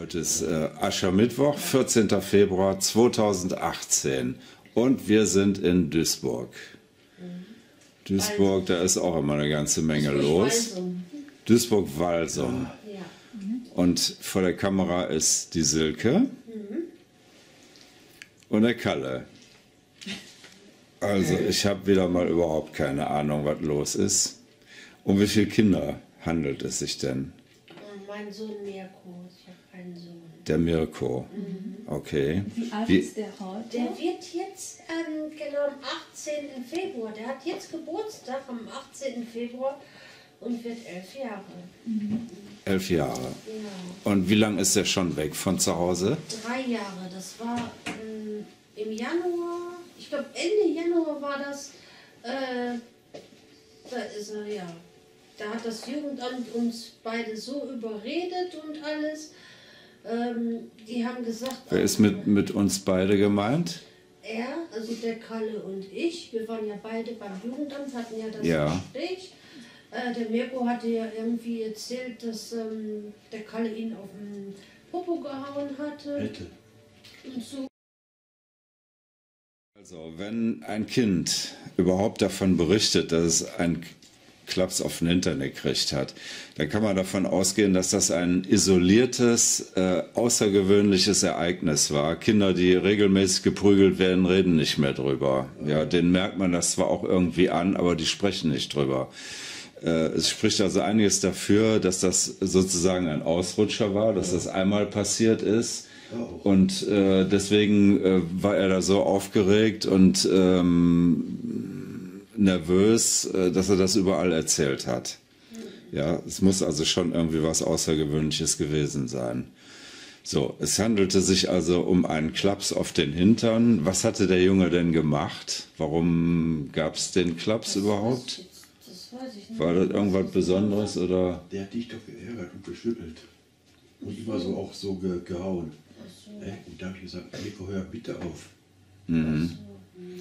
Heute ist äh, Aschermittwoch, 14. Februar 2018 und wir sind in Duisburg. Duisburg, da ist auch immer eine ganze Menge los. Duisburg-Walsum. Ja. Und vor der Kamera ist die Silke und der Kalle. Also ich habe wieder mal überhaupt keine Ahnung, was los ist. Um wie viele Kinder handelt es sich denn? Und mein Sohn Mirko, ich habe. Der Mirko. Okay. Wie alt Wie- ist der heute? Der wird jetzt, ähm, genau am 18. Februar, der hat jetzt Geburtstag am 18. Februar und wird elf Jahre. Elf Jahre. Ja. Und wie lange ist er schon weg von zu Hause? Drei Jahre, das war ähm, im Januar, ich glaube Ende Januar war das, äh, da ist er, ja. Da hat das Jugendamt uns beide so überredet und alles. Ähm, die haben gesagt, Wer ist mit, mit uns beide gemeint? er, also der Kalle und ich, wir waren ja beide beim Jugendamt, hatten ja das Ja. Gespräch. Äh, der Mirko hatte ja irgendwie erzählt, dass ähm, der Kalle ihn auf den Popo gehauen hatte. Hätte. Und so. Also, wenn ein Kind überhaupt davon berichtet, dass es einen Klaps auf den Hintern gekriegt hat, dann kann man davon ausgehen, dass das ein isoliertes, äh, außergewöhnliches Ereignis war. Kinder, die regelmäßig geprügelt werden, reden nicht mehr drüber. Ja, denen merkt man das zwar auch irgendwie an, aber die sprechen nicht drüber. Äh, Es spricht also einiges dafür, dass das sozusagen ein Ausrutscher war, dass das einmal passiert ist. Und äh, deswegen äh, war er da so aufgeregt und ähm, nervös, äh, dass er das überall erzählt hat. Ja, es muss also schon irgendwie was Außergewöhnliches gewesen sein. So, es handelte sich also um einen Klaps auf den Hintern. Was hatte der Junge denn gemacht? Warum gab es den Klaps überhaupt? Das weiß ich nicht. War das irgendwas Besonderes oder? Der hat dich doch geärgert und geschüttelt. Und immer so auch so ge gehauen. Äh, Und da habe ich gesagt, Nico, hör bitte auf.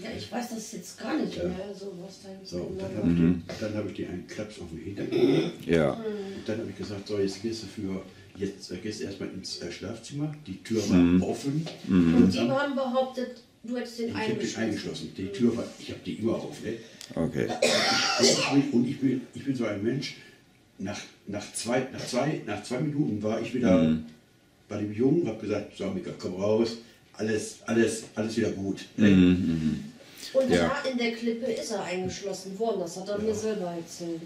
Ja, ich weiß das jetzt gar nicht mehr, so was da So, und dann genau habe ich, den- dann hab ich dir einen Klaps auf den Hintern gegeben. Ja, Und dann habe ich gesagt, so, jetzt gehst du für, jetzt äh, gehst du erstmal ins äh, Schlafzimmer, die Tür war offen. Und die haben behauptet, du hättest den Ich habe den eingeschlossen. eingeschlossen. Die Tür war, ich habe die immer auf. Ne? okay. Und ich bin, und ich bin, ich bin so ein Mensch, nach, nach, zwei, nach, zwei, nach zwei Minuten war ich wieder bei dem Jungen, habe gesagt, so Mika, komm raus, alles, alles, alles wieder gut. Ne? Und Ja. da in der Klippe ist er eingeschlossen worden, das hat er mir selber erzählt.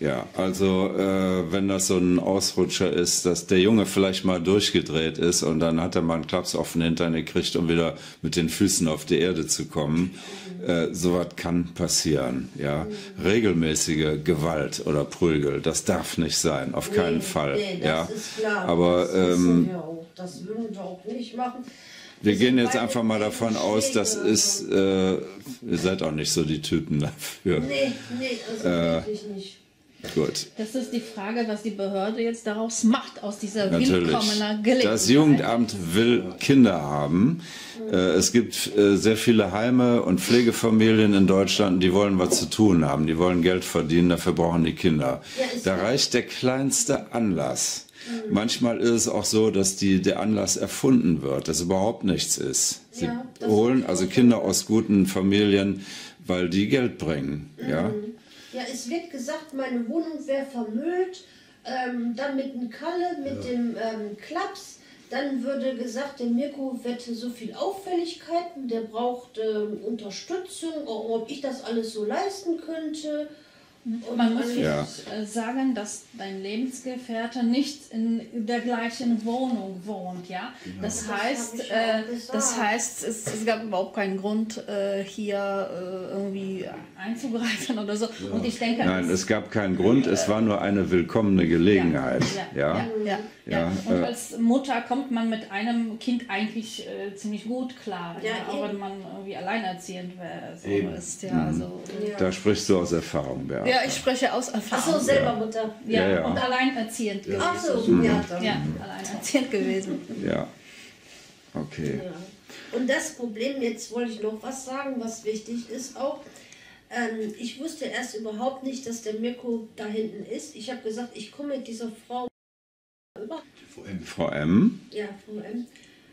Ja, also äh, wenn das so ein Ausrutscher ist, dass der Junge vielleicht mal durchgedreht ist und dann hat er mal einen Klaps auf den Hintern gekriegt, um wieder mit den Füßen auf die Erde zu kommen. Äh, sowas kann passieren, ja. Regelmäßige Gewalt oder Prügel, das darf nicht sein, auf keinen Nee, Fall, Nee, das ja. ist klar. Aber das ähm, wissen wir auch. Das würden wir auch nicht machen. Wir gehen jetzt einfach mal davon aus, das ist, äh, ihr seid auch nicht so die Typen dafür. Nee, nee, also Äh, wirklich nicht. Gut. Das ist die Frage, was die Behörde jetzt daraus macht, aus dieser Natürlich. willkommener Gelegenheit. Das Jugendamt will Kinder haben. Äh, Es gibt äh, sehr viele Heime und Pflegefamilien in Deutschland, die wollen was zu tun haben. Die wollen Geld verdienen, dafür brauchen die Kinder. Ja, Da reicht der kleinste Anlass. Manchmal ist es auch so, dass die, der Anlass erfunden wird, dass überhaupt nichts ist. Sie Ja, holen also. Kinder aus guten Familien, weil die Geld bringen. Ja? Ja, es wird gesagt, meine Wohnung wäre vermüllt. Ähm, dann mit dem Kalle, mit dem ähm, Klaps. Dann würde gesagt, der Mirko hätte so viel Auffälligkeiten, der braucht ähm, Unterstützung, ob ich das alles so leisten könnte. Und Man muss Ja. vielleicht äh, sagen, dass dein Lebensgefährte nicht in der gleichen Wohnung wohnt, ja. Das Das heißt, äh, auch gesagt. das heißt, es, es gab überhaupt keinen Grund, äh, hier äh, irgendwie einzugreifen oder so. Und ich denke, Nein, es gab keinen Grund, es war nur eine willkommene Gelegenheit. Ja, ja, ja, ja, Ja, Und äh, als Mutter kommt man mit einem Kind eigentlich äh, ziemlich gut klar, Ja, ja, auch wenn man irgendwie alleinerziehend wäre, so Eben. ist. Ja, also, Ja. Da sprichst du aus Erfahrung, Beate. Ja, ich spreche aus Ach Erfahrung. so, selber Mutter. ja, Ja, ja. und alleinerziehend gewesen. Ach so, ja, dann. Ja, alleinerziehend gewesen. Ja. Okay. Ja. Und das Problem, jetzt wollte ich noch was sagen, was wichtig ist auch. Ähm, ich wusste erst überhaupt nicht, dass der Mirko da hinten ist. Ich habe gesagt, ich komme mit dieser Frau VM. Frau M. Ja, VM.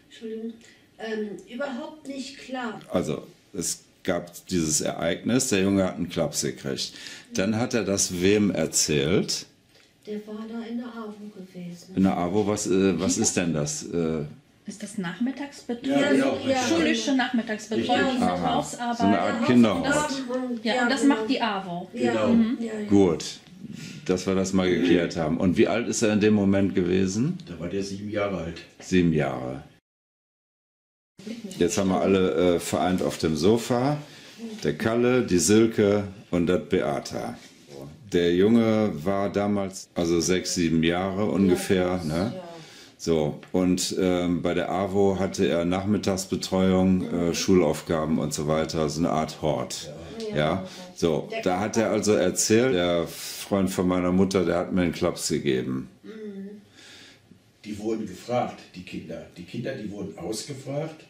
Entschuldigung. Ähm, überhaupt nicht klar. Also es gab dieses Ereignis, der Junge hat einen Klaps gekriegt. Dann hat er das wem erzählt? Der war da in der AWO gewesen. In der AWO, was, äh, was ist denn das? Äh, Ist das Nachmittagsbetreuung? Ja, genau. ja. Schulische Nachmittagsbetreuung mit. Hausarbeit. So eine Art und Kinderhaus. ja, und das genau. macht die AWO. Ja, Genau. ja, ja. gut, dass wir das mal geklärt haben. Und wie alt ist er in dem Moment gewesen? Da war der sieben Jahre alt. Sieben Jahre. Jetzt haben wir alle äh, vereint auf dem Sofa. Der Kalle, die Silke und das Beata. Der Junge war damals also sechs, sieben Jahre ungefähr. Ne? So, und ähm, bei der AWO hatte er Nachmittagsbetreuung, äh, Schulaufgaben und so weiter, so eine Art Hort. Ja, so, da hat er also erzählt, der Freund von meiner Mutter, der hat mir einen Klaps gegeben. Die wurden gefragt, die Kinder. Die Kinder, die wurden ausgefragt.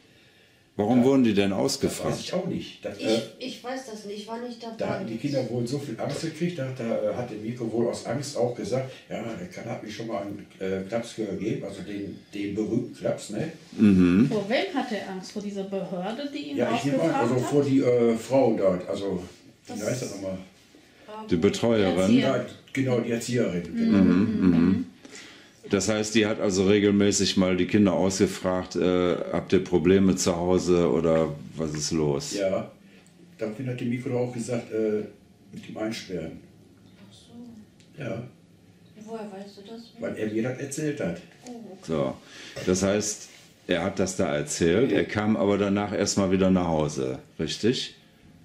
Warum wurden die denn Das weiß ausgefragt? ich auch nicht. Das, Ich, äh, ich weiß das nicht, ich war nicht dabei. da hatten die Kinder wohl so viel Angst gekriegt, da, da hat der Mirko wohl aus Angst auch gesagt, ja, der Kalle hat mir schon mal einen äh, Klaps gegeben, also den, den berühmten Klaps, ne? Vor wem hat er Angst? Vor dieser Behörde, die ihn Ja, ich nehme an, ausgefragt also hat? vor die äh, Frau dort, also, wie heißt das nochmal? Die Betreuerin. Erzieher. Ja, genau, die Erzieherin. Genau. Das heißt, die hat also regelmäßig mal die Kinder ausgefragt, äh, habt ihr Probleme zu Hause oder was ist los? Ja, daraufhin hat die Mikro auch gesagt, äh, mit dem Einsperren. Ach so. Ja, Woher weißt du das? weil er mir das erzählt hat. So. Das heißt, er hat das da erzählt, er kam aber danach erstmal wieder nach Hause, richtig?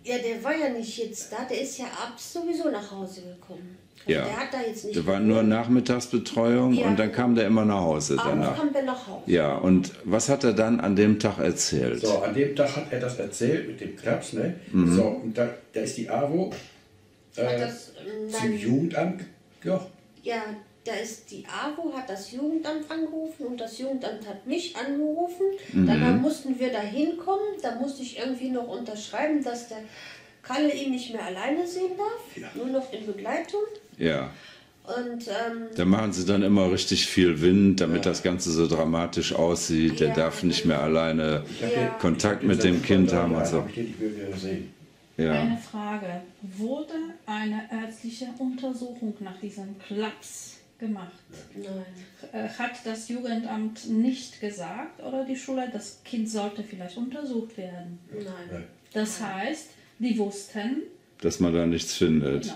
Ja, der war ja nicht jetzt da, der ist ja abends sowieso nach Hause gekommen. Ja. Der hat da jetzt nicht. Der war nur Nachmittagsbetreuung Ja. und dann kam der immer nach Hause Abends danach. kam der nach Hause. Ja, und was hat er dann an dem Tag erzählt? So, an dem Tag hat er das erzählt mit dem Klaps, ne? Mhm. So, und da, da ist die AWO Hat äh, das, ähm, zum Jugendamt, ja, ja, da ist die AWO, hat das Jugendamt angerufen und das Jugendamt hat mich angerufen. Mhm. Dann mussten wir da hinkommen. Da musste ich irgendwie noch unterschreiben, dass der Kalle ihn nicht mehr alleine sehen darf, Ja. nur noch in Begleitung. Ja. Und ähm, Da machen sie dann immer richtig viel Wind, damit das Ganze so dramatisch aussieht. Der Ja. darf nicht mehr alleine Ja. Kontakt mit dem Kind haben und ja, so. hab ich den nicht mehr gesehen. Eine Ja. Frage. Wurde eine ärztliche Untersuchung nach diesem Klaps gemacht? nein. Äh, Hat das Jugendamt nicht gesagt oder die Schule, das Kind sollte vielleicht untersucht werden? Nein. Das heißt, die wussten, Dass man da nichts findet. genau.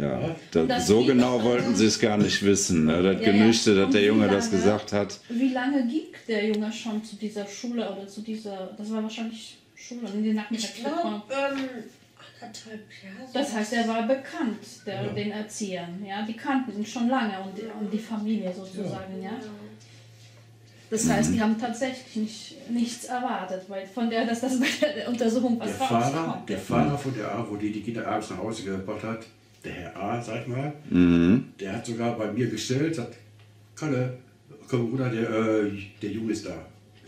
Ja. Da, Das so genau wollten sie es gar nicht wissen. Ne? Das Ja, ja. genügte, dass Und der Junge das lange? gesagt hat. Wie lange ging der Junge schon zu dieser Schule oder zu dieser, das war wahrscheinlich Schule, in die Ich Nachmittagsbetreuung? glaube, ähm, anderthalb Jahre. Das heißt, er war bekannt, der, Ja. den Erziehern. Ja? Die kannten ihn schon lange und die, und die Familie sozusagen. Ja. Das heißt, die haben tatsächlich nicht, nichts erwartet, weil von der, dass das bei der Untersuchung was Der Fahrer, rauskommt. der Fahrer von der A, wo die die Kinder abends nach Hause gebracht hat, der Herr A, sag ich mal, Mhm. der hat sogar bei mir gestellt, sagt, Kalle, komm Bruder, der, äh, der Junge ist da.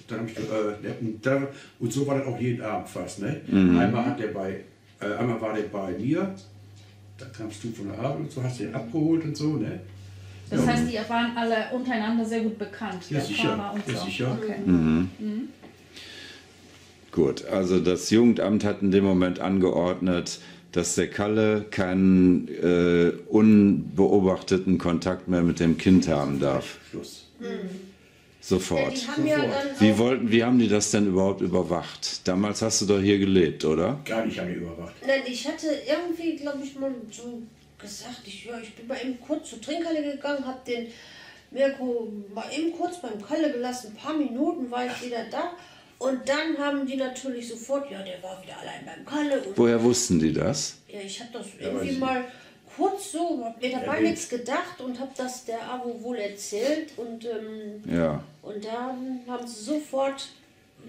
Dann ich, äh, und, da, und so war das auch jeden Abend fast. Ne? Einmal, hat der bei, äh, einmal war der bei mir, da kamst du von der Arbeit und so, hast den abgeholt und so. Ne? Das Ja. heißt, die waren alle untereinander sehr gut bekannt, Ja, sicher. Ja, so. sicher. Okay. Gut, also das Jugendamt hat in dem Moment angeordnet, dass der Kalle keinen äh, unbeobachteten Kontakt mehr mit dem Kind haben darf. Schluss. Ja, Sofort. die haben Sofort. Wie wollten, wie haben die das denn überhaupt überwacht? Damals hast du doch hier gelebt, oder? Gar nicht haben wir überwacht. Nein, ich hatte irgendwie, glaube ich, mal so gesagt, ich, ja, ich bin mal eben kurz zur Trinkhalle gegangen, habe den Mirko mal eben kurz beim Kalle gelassen, ein paar Minuten war ich wieder da. Und dann haben die natürlich sofort, ja, der war wieder allein beim Kalle. Und Woher wussten die das? ja, ich habe das irgendwie mal kurz so, hab mir dabei nichts gedacht und habe das der Abo wohl erzählt. Und, ähm, Ja. und dann haben sie sofort,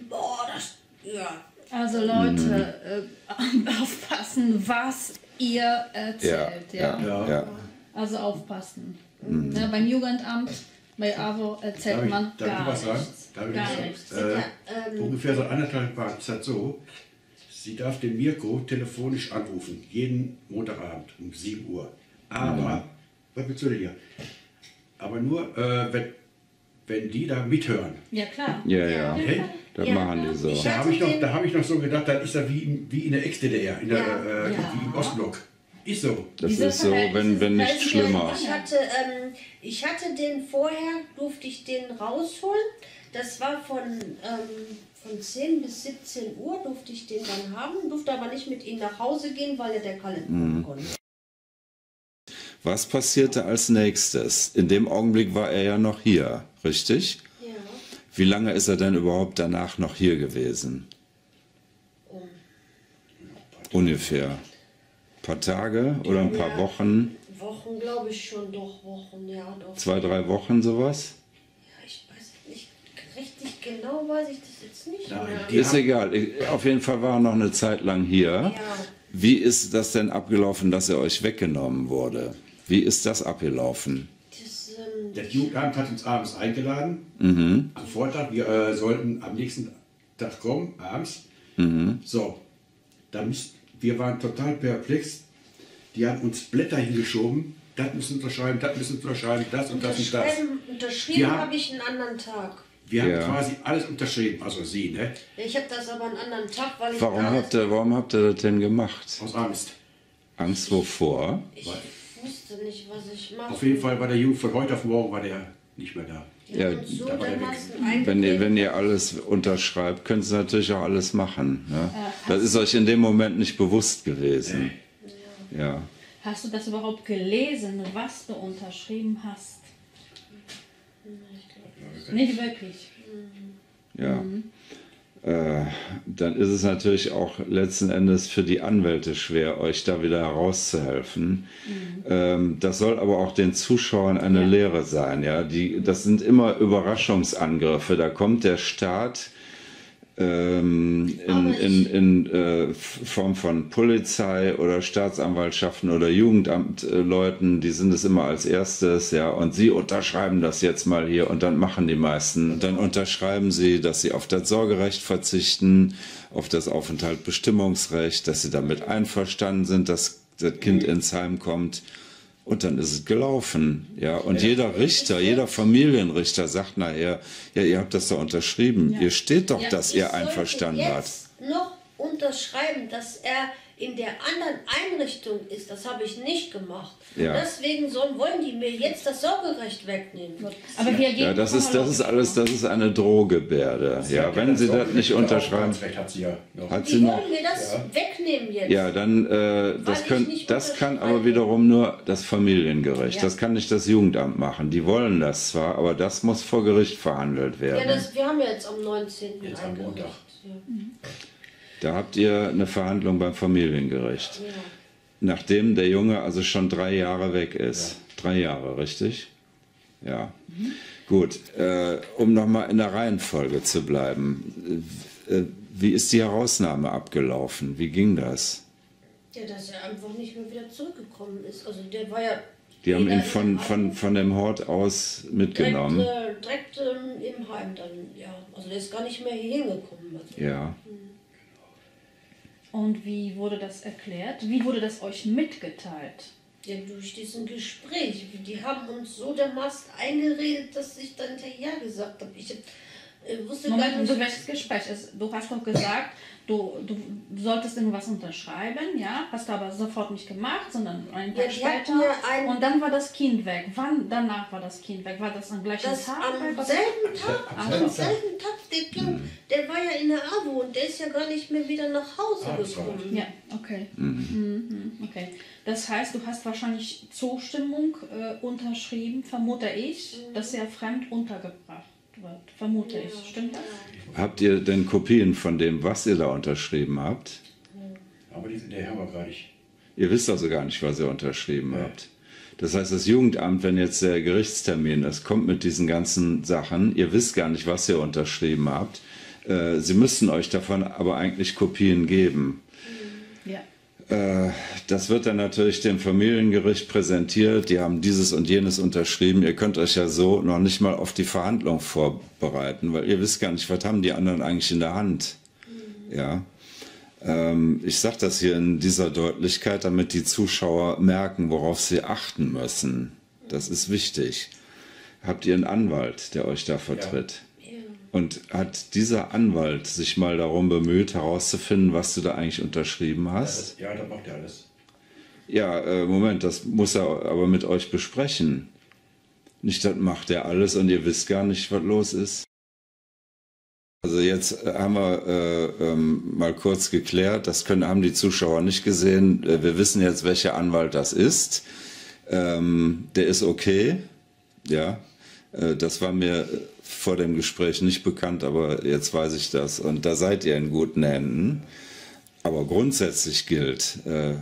boah, das, ja, Also Leute, äh, aufpassen, was ihr erzählt. Ja, ja, Ja. ja. Also aufpassen. Ja, beim Jugendamt, bei AWO erzählt Darf ich, man darf ich gar was sagen? nichts. Darf ich Gar was sagen? nichts. Äh, Ja, ähm, ungefähr seit anderthalb Jahren ist das so, sie darf den Mirko telefonisch anrufen, jeden Montagabend um 7 Uhr. Aber, was willst du denn hier? aber nur, äh, wenn, wenn die da mithören. Ja, klar. Ja, ja. Okay? Das Ja. machen die so. Ich Da habe ich, noch- da hab ich noch so gedacht, das ist ja wie, in- wie in der Ex-DDR, in der, Ja. äh, Ja. wie im Ostblock. Ist so. Das Diese ist so, wenn, wenn nicht schlimmer. Ich hatte, ähm, ich hatte den vorher, durfte ich den rausholen. Das war von, ähm, von 10 bis 17 Uhr durfte ich den dann haben, durfte aber nicht mit ihm nach Hause gehen, weil er der Kalender Mhm. konnte. Was passierte als nächstes? In dem Augenblick war er ja noch hier, richtig? Ja. Wie lange ist er denn überhaupt danach noch hier gewesen? Ungefähr. Ein paar Tage oder ein paar Ja. Wochen? Wochen, glaube ich schon, doch Wochen, ja, doch. Zwei, drei Wochen sowas? Ja, ich weiß nicht, richtig genau weiß ich das jetzt nicht Nein, mehr. Ist egal. Ich- Auf jeden Fall war er noch eine Zeit lang hier. Ja. Wie ist das denn abgelaufen, dass er euch weggenommen wurde? Wie ist das abgelaufen? Das, ähm, Das Jugendamt hat uns abends eingeladen. Mhm. Am Vortag, wir äh, sollten am nächsten Tag kommen, abends. Mhm. So, da müsst, wir waren total perplex. Die haben uns Blätter hingeschoben. Das müssen wir unterschreiben, das müssen wir unterschreiben, das und das und das. unterschreiben, unterschrieben habe ich einen anderen Tag. Wir haben Ja. quasi alles unterschrieben, also Sie, ne? Ich habe das aber einen anderen Tag, weil ich Warum habt ihr, warum habt ihr das denn gemacht? Aus Angst. Angst wovor? Ich wusste nicht, was ich mache. Auf jeden Fall war der Junge von heute auf morgen war der nicht mehr da. Ja, so Wenn ihr, wenn ihr alles unterschreibt, könnt ihr natürlich auch alles machen. Ne? Das ist euch in dem Moment nicht bewusst gewesen. Ja. Hast du das überhaupt gelesen, was du unterschrieben hast? Nicht wirklich. Ja. Äh, dann ist es natürlich auch letzten Endes für die Anwälte schwer, euch da wieder herauszuhelfen. Ähm, das soll aber auch den Zuschauern eine Lehre sein. Ja? Die, das sind immer Überraschungsangriffe. Da kommt der Staat ähm, in, in, in äh, Form von Polizei oder Staatsanwaltschaften oder Jugendamtleuten, die sind es immer als erstes, ja, und sie unterschreiben das jetzt mal hier und dann machen die meisten. Und dann unterschreiben sie, dass sie auf das Sorgerecht verzichten, auf das Aufenthaltbestimmungsrecht, dass sie damit einverstanden sind, dass das Kind ins Heim kommt. Und dann ist es gelaufen, ja. Und jeder Richter, jeder Familienrichter sagt nachher, ja, ihr habt das doch unterschrieben. Ihr steht doch, Ja, dass ihr einverstanden wart. noch unterschreiben, dass er in der anderen Einrichtung ist. Das habe ich nicht gemacht. Ja. Deswegen sollen, wollen die mir jetzt das Sorgerecht wegnehmen. Aber wir gehen Ja, das ist, das ist alles, das ist eine Drohgebärde. Ja, wenn sie das nicht unterschreiben, hat sie ja noch. hat Die sie noch. wollen mir das wegnehmen jetzt. Ja, dann, äh, das, können, nicht das kann aber wiederum nur das Familiengericht. Ja. Das kann nicht das Jugendamt machen. Die wollen das zwar, aber das muss vor Gericht verhandelt Ja, werden. das, wir haben ja jetzt am 19. Jetzt am Montag. Ja. Da habt ihr eine Verhandlung beim Familiengericht. Ja. Nachdem der Junge also schon drei Jahre weg ist. Drei Jahre, richtig? Ja. Gut, äh, um nochmal in der Reihenfolge zu bleiben. Äh, wie ist die Herausnahme abgelaufen? Wie ging das? ja, dass er einfach nicht mehr wieder zurückgekommen ist. Also der war ja. Die haben ihn von, von, von dem Hort aus direkt, mitgenommen. äh, direkt ähm, im Heim dann, ja. Also der ist gar nicht mehr hier hingekommen. Also. Ja. Und wie wurde das erklärt? Wie wurde das euch mitgeteilt? Ja, durch diesen Gespräch. Die haben uns so dermaßen eingeredet, dass ich dann hinterher gesagt habe. Ich äh, wusste gar Moment, nicht. du welches Gespräch? Es- Du hast doch gesagt, du, du solltest irgendwas unterschreiben, ja? Hast du aber sofort nicht gemacht, sondern einen Ja, Tag hatten später. mir ein- Und dann war das Kind weg. Wann danach war das Kind weg? War das am gleichen Das Tag? am selben Tag, Am am selben selben Tag, der ging, der war ja in der AWO und der ist ja gar nicht mehr wieder nach Hause Ah, gekommen. Ja, okay. Mhm, okay. Das heißt, du hast wahrscheinlich Zustimmung äh, unterschrieben, vermute ich, dass er fremd untergebracht wird. Vermute ich. Stimmt das? Habt ihr denn Kopien von dem, was ihr da unterschrieben habt? Aber die, nee, haben wir gar nicht. Ihr wisst also gar nicht, was ihr unterschrieben habt. Das heißt, das Jugendamt, wenn jetzt der Gerichtstermin ist, kommt mit diesen ganzen Sachen. Ihr wisst gar nicht, was ihr unterschrieben habt. Äh, Sie müssten euch davon aber eigentlich Kopien geben. Ja. Äh, Das wird dann natürlich dem Familiengericht präsentiert. Die haben dieses und jenes unterschrieben. Ihr könnt euch ja so noch nicht mal auf die Verhandlung vorbereiten, weil ihr wisst gar nicht, was haben die anderen eigentlich in der Hand. Ja. Ähm, Ich sage das hier in dieser Deutlichkeit, damit die Zuschauer merken, worauf sie achten müssen. Das ist wichtig. habt ihr einen Anwalt, der euch da vertritt. Ja. Und hat dieser Anwalt sich mal darum bemüht, herauszufinden, was du da eigentlich unterschrieben hast? Ja, das macht er alles. Ja, äh, Moment, das muss er aber mit euch besprechen. Nicht, das macht er alles und ihr wisst gar nicht, was los ist. Also jetzt äh, haben wir äh, ähm, mal kurz geklärt, das können, haben die Zuschauer nicht gesehen. Äh, wir wissen jetzt, welcher Anwalt das ist. Ähm, der ist okay, ja. Äh, das war mir vor dem Gespräch nicht bekannt, aber jetzt weiß ich das. Und da seid ihr in guten Händen. Aber grundsätzlich gilt, äh,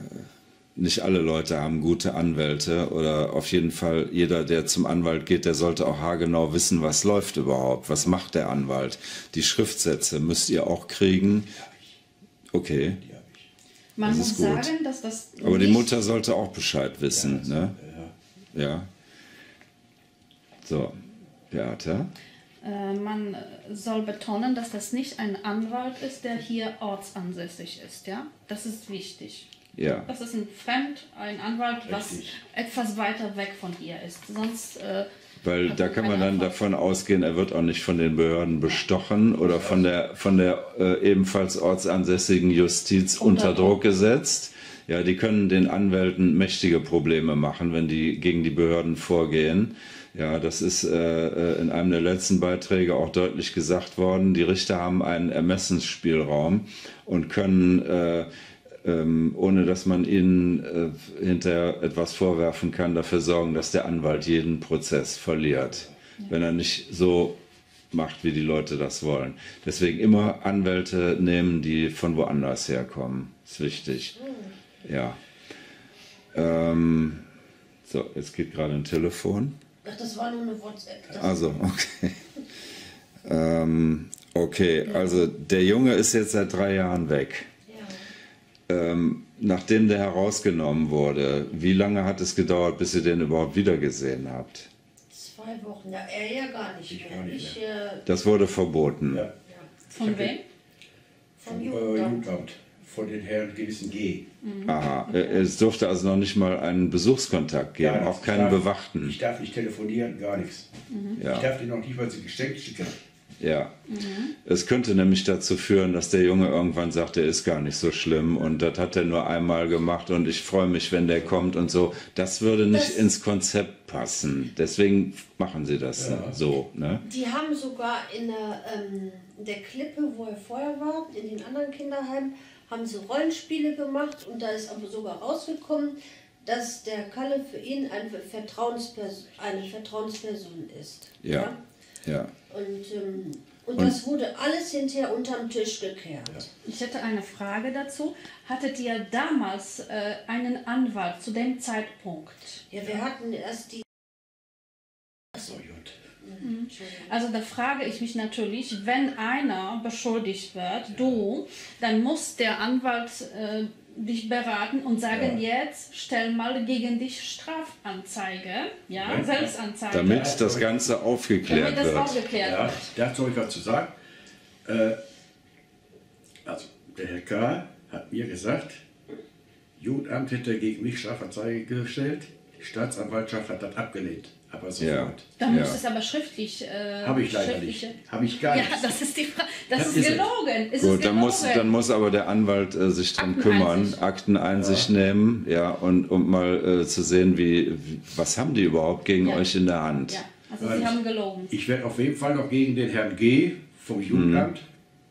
nicht alle Leute haben gute Anwälte oder auf jeden Fall jeder, der zum Anwalt geht, der sollte auch haargenau wissen, was läuft überhaupt, was macht der Anwalt. Die Schriftsätze müsst ihr auch kriegen. Okay. Man Das muss sagen, dass das. aber die Mutter sollte auch Bescheid wissen, ne? Ja. Ja. So, Beate. Äh, man soll betonen, dass das nicht ein Anwalt ist, der hier ortsansässig ist. Ja, das ist wichtig. Ja. Das ist ein Fremd, ein Anwalt, was Richtig. etwas weiter weg von hier ist. Sonst. Äh, Weil da kann man dann Erfolg. davon ausgehen, er wird auch nicht von den Behörden bestochen oder von der, von der äh, ebenfalls ortsansässigen Justiz unter Unter Druck Druck. gesetzt. Ja, die können den Anwälten mächtige Probleme machen, wenn die gegen die Behörden vorgehen. Ja, das ist äh, äh, in einem der letzten Beiträge auch deutlich gesagt worden. Die Richter haben einen Ermessensspielraum und können äh, ähm, ohne dass man ihnen äh, hinterher etwas vorwerfen kann, dafür sorgen, dass der Anwalt jeden Prozess verliert, wenn er nicht so macht, wie die Leute das wollen. Deswegen immer Anwälte nehmen, die von woanders herkommen. Ist wichtig. Ja. Ähm, so, jetzt geht gerade ein Telefon. Ach, das war nur eine WhatsApp. Das Also, okay. ähm, okay, also der Junge ist jetzt seit drei Jahren weg. ja. Ähm, nachdem der herausgenommen wurde, wie lange hat es gedauert, bis ihr den überhaupt wiedergesehen habt? Zwei Wochen. Ja, er ja gar nicht Ich mehr. gar nicht ich, äh, Das wurde verboten. Ja. von wem? vom Vom äh, Jugendamt. Jugendamt. Von den Herren gewissen G. Aha, äh, es durfte also noch nicht mal einen Besuchskontakt geben, auch keinen Ich darf- Bewachten. Ich darf nicht telefonieren, gar nichts. Ich Ja, darf dir noch nicht mal ein Geschenk schicken. ja. Es könnte nämlich dazu führen, dass der Junge irgendwann sagt, er ist gar nicht so schlimm und das hat er nur einmal gemacht und ich freue mich, wenn der kommt und so. Das würde nicht Das- ins Konzept passen. Deswegen machen sie das Ja. so. Ne? Die haben sogar in der, ähm, der Klippe, wo er vorher war, in den anderen Kinderheimen, haben sie Rollenspiele gemacht und da ist aber sogar rausgekommen, dass der Kalle für ihn eine, Vertrauenspers eine Vertrauensperson ist. Ja. Ja. Und, ähm, und, Und- das wurde alles hinterher unterm Tisch gekehrt. Ich hätte eine Frage dazu. Hattet ihr damals äh, einen Anwalt zu dem Zeitpunkt? Ja, wir hatten erst die. Also da frage ich mich natürlich, wenn einer beschuldigt wird, du, dann muss der Anwalt äh, dich beraten und sagen, jetzt stell mal gegen dich Strafanzeige, ja, Ja. Selbstanzeige, Damit das Ganze aufgeklärt damit das wird. aufgeklärt Ja, dazu habe ich was zu sagen. Äh, also, der Herr K. hat mir gesagt, Jugendamt hätte gegen mich Strafanzeige gestellt. Die Staatsanwaltschaft hat das abgelehnt. Aber Ja. sofort. Dann Ja. muss es aber schriftlich. Äh, Habe ich leider nicht. Habe ich gar Ja, nicht. das ist die Frage. Das, Das ist ist es. gelogen. Ist es Gut, dann gelogen? muss, dann muss aber der Anwalt äh, sich drum Akteneinsicht. kümmern, Akteneinsicht nehmen, ja, und um mal äh, zu sehen, wie, wie, was haben die überhaupt gegen Ja. euch in der Hand. ja, also Weil sie ich- haben gelogen. Ich werde auf jeden Fall noch gegen den Herrn G. vom Jugendamt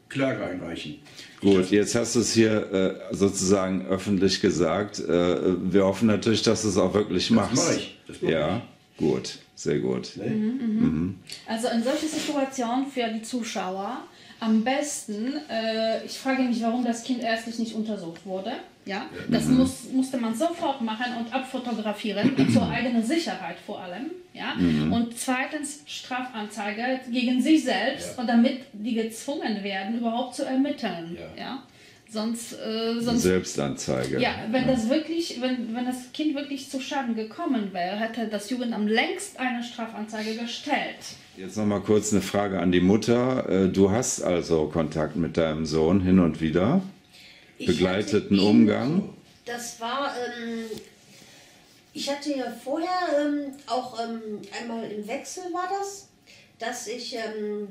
Klage einreichen. Gut, jetzt hast du es hier äh, sozusagen öffentlich gesagt. Äh, wir hoffen natürlich, dass du es auch wirklich machst. mache ich. Das mache ja, gut, sehr gut. Ne? Also in solchen Situationen für die Zuschauer am besten, äh, ich frage mich, warum das Kind ärztlich nicht untersucht wurde. Ja, das muss, musste man sofort machen und abfotografieren, zur eigenen Sicherheit vor allem. Ja, und zweitens Strafanzeige gegen sich selbst Ja. und damit die gezwungen werden, überhaupt zu ermitteln. Ja. Ja, sonst, äh, sonst Selbstanzeige. ja, wenn das wirklich, wenn, wenn das Kind wirklich zu Schaden gekommen wäre, hätte das Jugendamt längst eine Strafanzeige gestellt. Jetzt noch mal kurz eine Frage an die Mutter. Äh, Du hast also Kontakt mit deinem Sohn hin und wieder. Ich Begleiteten ihn- Umgang? Das war, ähm, Ich hatte ja vorher ähm, auch ähm, einmal im Wechsel war das, dass ich, ähm,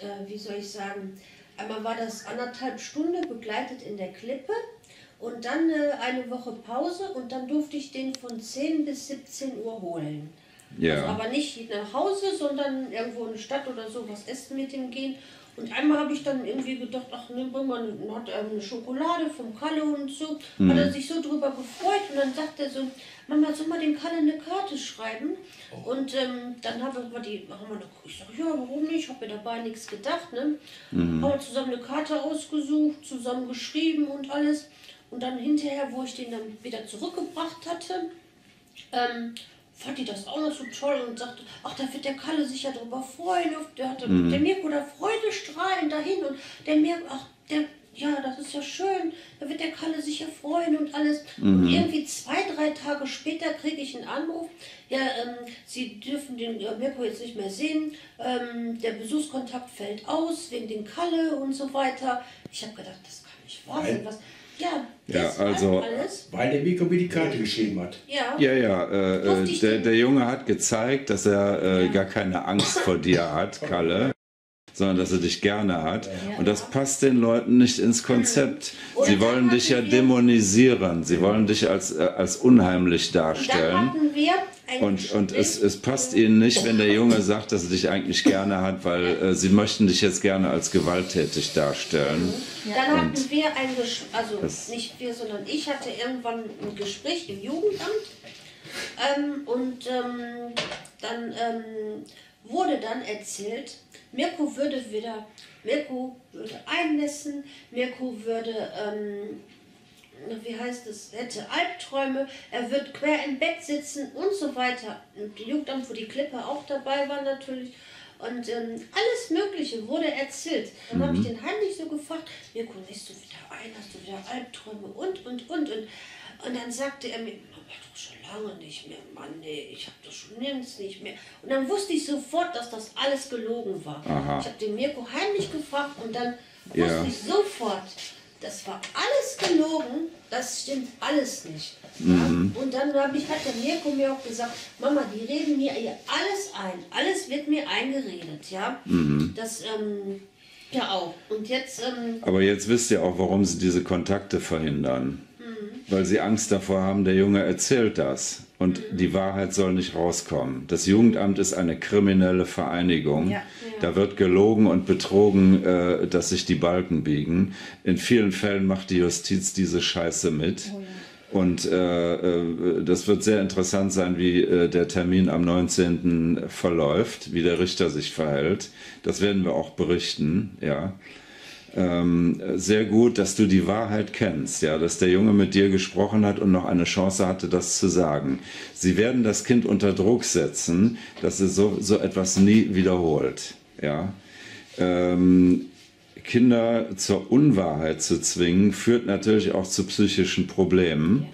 äh, wie soll ich sagen, einmal war das anderthalb Stunden begleitet in der Klippe und dann äh, eine Woche Pause und dann durfte ich den von 10 bis 17 Uhr holen. Ja. Also aber nicht nach Hause, sondern irgendwo in die Stadt oder so was essen mit ihm gehen. Und einmal habe ich dann irgendwie gedacht, ach, ne, bring mal eine, hat, ähm, eine Schokolade vom Kalle und so. Hat er sich so drüber gefreut und dann sagt er so, Mama, soll mal dem Kalle eine Karte schreiben? Und ähm, dann haben wir die, haben wir eine, ich sag, ja, warum nicht? Ich habe mir dabei nichts gedacht, ne? Haben wir zusammen eine Karte ausgesucht, zusammen geschrieben und alles. Und dann hinterher, wo ich den dann wieder zurückgebracht hatte, ähm, fand die das auch noch so toll und sagte, ach, da wird der Kalle sich ja drüber freuen. Der, hatte, der Mirko da Freude strahlen dahin und der Mirko, ach, der, ja, das ist ja schön, da wird der Kalle sich ja freuen und alles. Und irgendwie zwei, drei Tage später kriege ich einen Anruf, ja, ähm, Sie dürfen den äh, Mirko jetzt nicht mehr sehen, ähm, der Besuchskontakt fällt aus wegen den Kalle und so weiter. Ich habe gedacht, das kann nicht wahr sein. Was, ja, Ja, also- alles. Weil der Mirko mir die Karte geschrieben hat. Ja. Ja, ja, äh, der, der Junge hat gezeigt, dass er äh, gar keine Angst vor dir hat, Kalle, sondern dass er dich gerne hat. Und das passt den Leuten nicht ins Konzept. Sie wollen dich ja dämonisieren. Sie wollen dich als, äh, als unheimlich darstellen. Und, und es, es passt ihnen nicht, wenn der Junge sagt, dass er dich eigentlich gerne hat, weil äh, sie möchten dich jetzt gerne als gewalttätig darstellen. Dann hatten wir ein Gespräch, also nicht wir, sondern ich hatte irgendwann ein Gespräch im Jugendamt. Ähm, und ähm, dann ähm, wurde dann erzählt, Mirko würde wieder, Mirko würde einnässen, Mirko würde, ähm, wie heißt es, hätte Albträume, er wird quer im Bett sitzen und so weiter. Und die Jugendamt, wo die Klippe auch dabei war natürlich. Und ähm, alles Mögliche wurde erzählt. Dann habe ich den heimlich so gefragt, Mirko, nächst du wieder ein, hast du wieder Albträume und, und, und, und. Und dann sagte er mir, mach doch schon lange nicht mehr, Mann, nee, ich habe das schon nirgends nicht mehr. Und dann wusste ich sofort, dass das alles gelogen war. Aha. Ich habe den Mirko heimlich gefragt und dann Ja. wusste ich sofort, das war alles gelogen, das stimmt alles nicht. Mhm. Ja? Und dann habe ich, hat der Mirko mir auch gesagt, Mama, die reden mir hier alles ein, alles wird mir eingeredet, ja. Mhm. Das, ähm, ja auch. Und jetzt, ähm, Aber jetzt wisst ihr auch, warum sie diese Kontakte verhindern. Weil sie Angst davor haben, der Junge erzählt das. Und die Wahrheit soll nicht rauskommen. Das Jugendamt ist eine kriminelle Vereinigung. Ja. Da wird gelogen und betrogen, äh, dass sich die Balken biegen. In vielen Fällen macht die Justiz diese Scheiße mit. Und äh, äh, das wird sehr interessant sein, wie äh, der Termin am 19. verläuft, wie der Richter sich verhält. Das werden wir auch berichten, ja. Ähm, sehr gut, dass du die Wahrheit kennst, ja, dass der Junge mit dir gesprochen hat und noch eine Chance hatte, das zu sagen. Sie werden das Kind unter Druck setzen, dass es so, so etwas nie wiederholt, ja. Ähm, Kinder zur Unwahrheit zu zwingen, führt natürlich auch zu psychischen Problemen.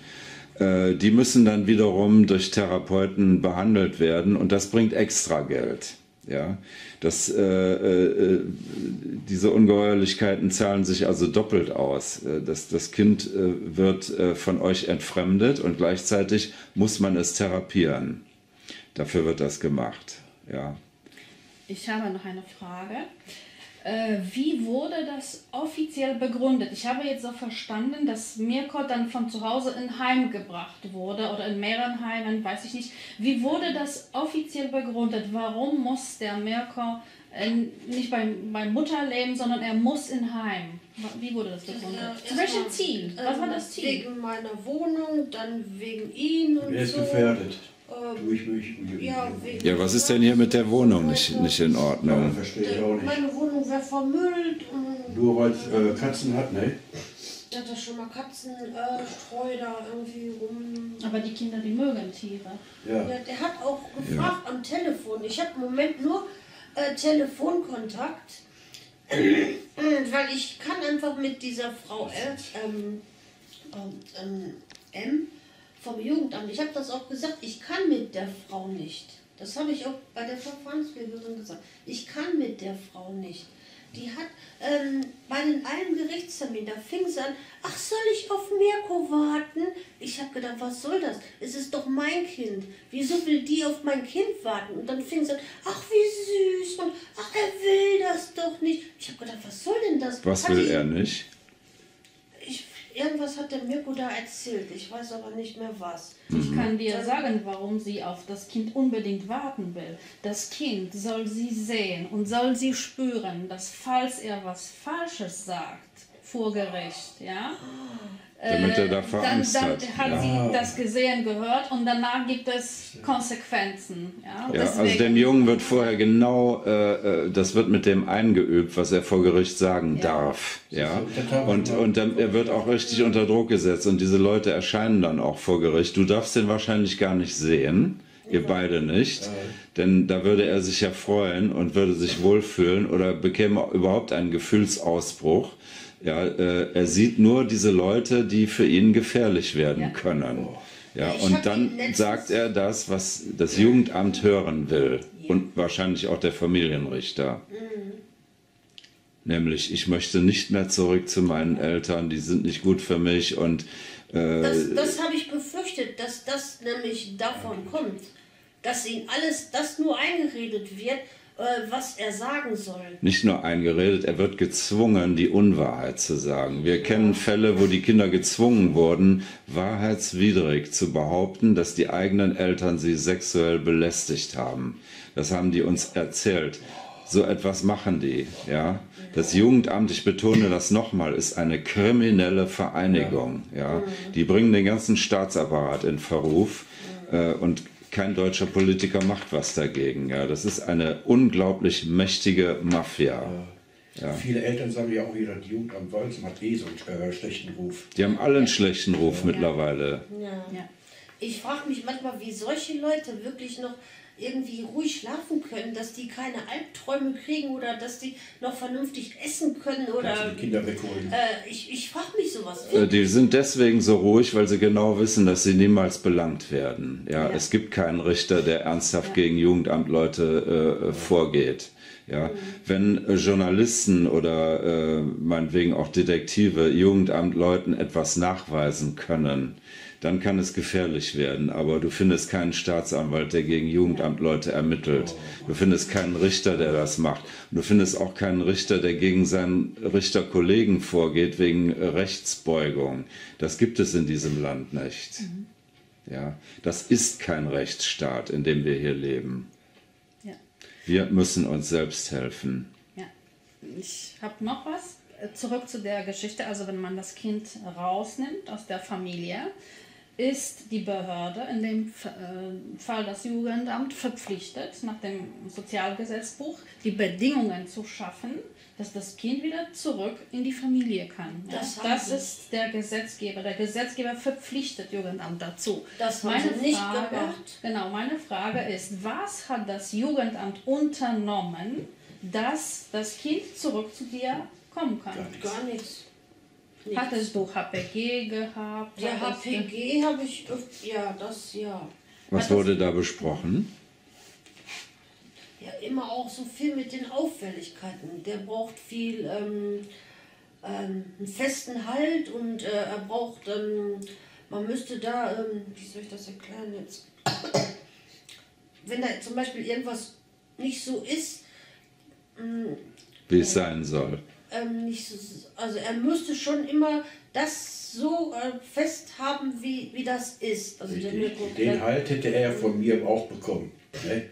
Äh, Die müssen dann wiederum durch Therapeuten behandelt werden und das bringt extra Geld. Ja, das, äh, äh, diese Ungeheuerlichkeiten zahlen sich also doppelt aus. Äh, Das, das Kind äh, wird äh, von euch entfremdet und gleichzeitig muss man es therapieren. Dafür wird das gemacht. Ja. Ich habe noch eine Frage. Äh, wie wurde das offiziell begründet? Ich habe jetzt so verstanden, dass Mirko dann von zu Hause in Heim gebracht wurde oder in mehreren Heimen, weiß ich nicht. Wie wurde das offiziell begründet? Warum muss der Mirko äh, nicht bei, bei Mutter leben, sondern er muss in Heim? Wie wurde das begründet? Ja, Zu welchem Ziel? Was war ähm, das Ziel? Wegen meiner Wohnung, dann wegen ihn und Wer ist so. gefährdet? Durch mich. ja, ja, was ist denn hier mit der Wohnung nicht, nicht in Ja, Ordnung? verstehe ich auch nicht. Meine Wohnung wäre vermüllt und Nur weil es äh, Katzen hat, ne? da hat er schon mal Katzenstreu äh, Streu da irgendwie rum. Aber die Kinder, die mögen Tiere. Ja. Ja, der hat auch gefragt am Telefon. Ich habe im Moment nur äh, Telefonkontakt, weil ich kann einfach mit dieser Frau L, ähm, ähm, M vom Jugendamt, ich habe das auch gesagt, ich kann mit der Frau nicht. Das habe ich auch bei der Verfahrensbürgerin gesagt. Ich kann mit der Frau nicht. die hat ähm, bei den einen Gerichtstermin, da fing sie an, ach, soll ich auf Mirko warten? Ich habe gedacht, was soll das? Es ist doch mein Kind. Wieso will die auf mein Kind warten? Und dann fing sie an, ach, wie süß und ach, er will das doch nicht. Ich habe gedacht, was soll denn das? Was Hat will die- er nicht? Irgendwas hat der Mirko da erzählt. Ich weiß aber nicht mehr was. Ich kann dir sagen, warum sie auf das Kind unbedingt warten will. Das Kind soll sie sehen und soll sie spüren, dass falls er was Falsches sagt vor Gericht, ja, Damit er äh, davor dann, Angst dann hat. hat sie das gesehen, gehört und danach gibt es Konsequenzen. Ja, Ja, also dem Jungen wird vorher genau, äh, äh, das wird mit dem eingeübt, was er vor Gericht sagen darf. Ja, und, und dann, er wird auch richtig unter Druck gesetzt und diese Leute erscheinen dann auch vor Gericht. Du darfst den wahrscheinlich gar nicht sehen, ihr beide nicht, denn da würde er sich ja freuen und würde sich wohlfühlen oder bekäme überhaupt einen Gefühlsausbruch. Ja, äh, er sieht nur diese Leute, die für ihn gefährlich werden Ja. können. Ja, Ich und dann sagt er das, was das Jugendamt hören will. Und wahrscheinlich auch der Familienrichter. Nämlich, ich möchte nicht mehr zurück zu meinen Eltern, die sind nicht gut für mich und äh, Das, das habe ich befürchtet, dass das nämlich davon kommt. Dass ihm alles das nur eingeredet wird, was er sagen soll. nicht nur eingeredet, er wird gezwungen, die Unwahrheit zu sagen. Wir kennen Fälle, wo die Kinder gezwungen wurden, wahrheitswidrig zu behaupten, dass die eigenen Eltern sie sexuell belästigt haben. Das haben die uns erzählt. So etwas machen die, ja. Das Jugendamt, ich betone das nochmal, ist eine kriminelle Vereinigung, ja. Die bringen den ganzen Staatsapparat in Verruf äh, und kein deutscher Politiker macht was dagegen, ja. Das ist eine unglaublich mächtige Mafia. Viele Eltern sagen ja auch wieder, die Jugendamt Walzen hat eh so einen äh, schlechten Ruf. Die haben alle einen schlechten Ruf mittlerweile. Ja. Ja. Ich frage mich manchmal, wie solche Leute wirklich noch irgendwie ruhig schlafen können, dass die keine Albträume kriegen oder dass die noch vernünftig essen können Kannst oder du die Kinder wegholen. äh, ich, ich frage mich sowas. Äh, Die sind deswegen so ruhig, weil sie genau wissen, dass sie niemals belangt werden. Ja, es gibt keinen Richter, der ernsthaft gegen Jugendamtleute äh, vorgeht. Ja, wenn äh, Journalisten oder äh, meinetwegen auch Detektive Jugendamtleuten etwas nachweisen können, dann kann es gefährlich werden. Aber du findest keinen Staatsanwalt, der gegen Jugendamtleute ermittelt. Du findest keinen Richter, der das macht. Und du findest auch keinen Richter, der gegen seinen Richterkollegen vorgeht wegen Rechtsbeugung. Das gibt es in diesem Land nicht. Ja, das ist kein Rechtsstaat, in dem wir hier leben. Ja. Wir müssen uns selbst helfen. Ja. Ich habe noch was. Zurück zu der Geschichte. Also wenn man das Kind rausnimmt aus der Familie, ist die Behörde, in dem äh, Fall das Jugendamt, verpflichtet, nach dem Sozialgesetzbuch die Bedingungen zu schaffen, dass das Kind wieder zurück in die Familie kann. Ja? Das haben Das, ist der Gesetzgeber. Der Gesetzgeber verpflichtet Jugendamt dazu. Das haben sie nicht Frage, gemacht. Genau, meine Frage ist, was hat das Jugendamt unternommen, dass das Kind zurück zu dir kommen kann? Gar nichts. Nichts. Hattest du HPG gehabt? Ja, HPG habe ich, ja, das ja. Was wurde da besprochen? Ja, immer auch so viel mit den Auffälligkeiten. Der braucht viel ähm, ähm, einen festen Halt und äh, er braucht, ähm, man müsste da, ähm, wie soll ich das erklären jetzt? Wenn da zum Beispiel irgendwas nicht so ist, Wie es sein soll. Ähm, nicht so, also er müsste schon immer das so äh, fest haben, wie, wie das ist. Also. Mirko- Den Halt hätte er von mir auch bekommen. Ne?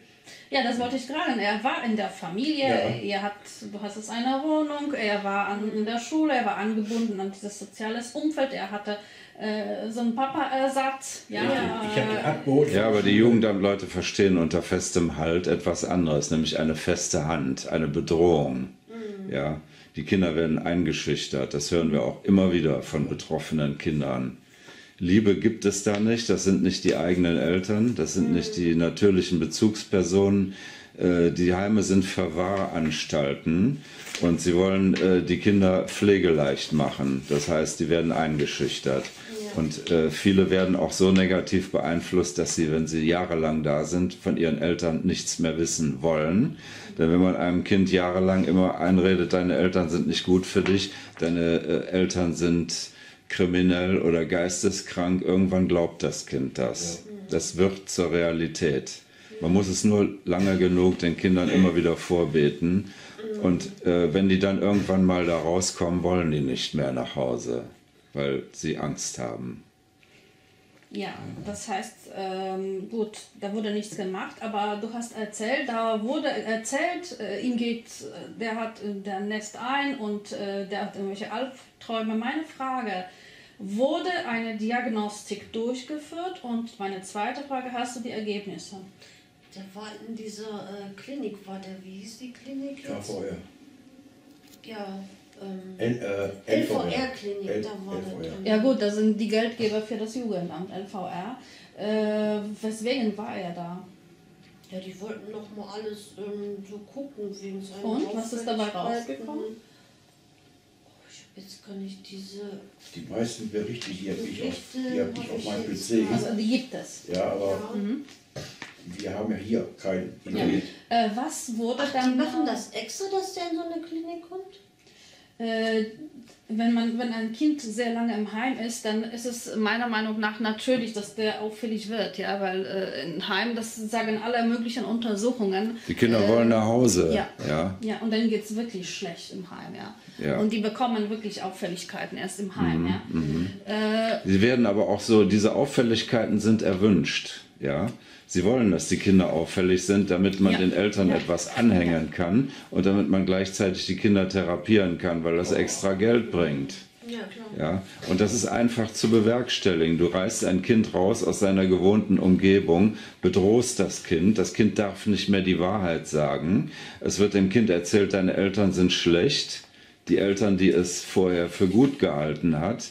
Ja, das wollte ich fragen. Er war in der Familie, Ja. ihr habt, du hast es eine Wohnung, er war an, in der Schule, er war angebunden an dieses soziales Umfeld, er hatte äh, so einen Papa-Ersatz. Ja, Richtig. Ich habe äh, den. Ja, aber die Jugendamtleute verstehen unter festem Halt etwas anderes, nämlich eine feste Hand, eine Bedrohung. Ja, die Kinder werden eingeschüchtert. Das hören wir auch immer wieder von betroffenen Kindern. Liebe gibt es da nicht. Das sind nicht die eigenen Eltern. Das sind nicht die natürlichen Bezugspersonen. Äh, Die Heime sind Verwahranstalten und sie wollen äh, die Kinder pflegeleicht machen. Das heißt, die werden eingeschüchtert. Und äh, viele werden auch so negativ beeinflusst, dass sie, wenn sie jahrelang da sind, von ihren Eltern nichts mehr wissen wollen. Denn wenn man einem Kind jahrelang immer einredet, deine Eltern sind nicht gut für dich, deine äh, Eltern sind kriminell oder geisteskrank, irgendwann glaubt das Kind das. Das wird zur Realität. Man muss es nur lange genug den Kindern immer wieder vorbeten. Und äh, wenn die dann irgendwann mal da rauskommen, wollen die nicht mehr nach Hause, weil sie Angst haben. Ja, das heißt, ähm, gut, da wurde nichts gemacht, aber du hast erzählt, da wurde erzählt, äh, ihm geht, äh, der hat äh, der Nest ein und äh, der hat irgendwelche Albträume. Meine Frage, wurde eine Diagnostik durchgeführt? Und meine zweite Frage, hast du die Ergebnisse? Der war in dieser äh, Klinik, war der, wie hieß die Klinik? Ja, jetzt? vorher. Ja, ähm, N, äh, LVR-Klinik, L- da war LVR. Ja gut, das sind die Geldgeber für das Jugendamt, LVR. Äh, weswegen war er da? Ja, die wollten noch mal alles ähm, so gucken wegen seiner Und? Was ist dabei rausgekommen? Oh, ich hab jetzt gar nicht diese. Die meisten Berichte, die habe ich, auf, die hab ich hab auf ich meinem PC. Also die gibt es. Ja, aber Ja. wir haben ja hier kein Ja. Internet. Äh, was wurde Ach, die dann machen das extra, dass der in so eine Klinik kommt? Äh, wenn, man, wenn ein Kind sehr lange im Heim ist, dann ist es meiner Meinung nach natürlich, dass der auffällig wird, ja, weil äh, im Heim, das sagen alle möglichen Untersuchungen. Die Kinder äh, wollen nach Hause. Ja. ja. Ja, und dann geht es wirklich schlecht im Heim, ja. Ja. Und die bekommen wirklich Auffälligkeiten erst im Heim, ja. Äh, Sie werden aber auch so, diese Auffälligkeiten sind erwünscht. Ja? Sie wollen, dass die Kinder auffällig sind, damit man Ja. den Eltern Ja. etwas anhängen kann und damit man gleichzeitig die Kinder therapieren kann, weil das extra Geld bringt. Ja, klar. Ja, und das ist einfach zu bewerkstelligen. Du reißt ein Kind raus aus seiner gewohnten Umgebung, bedrohst das Kind. Das Kind darf nicht mehr die Wahrheit sagen. Es wird dem Kind erzählt, deine Eltern sind schlecht. Die Eltern, die es vorher für gut gehalten hat.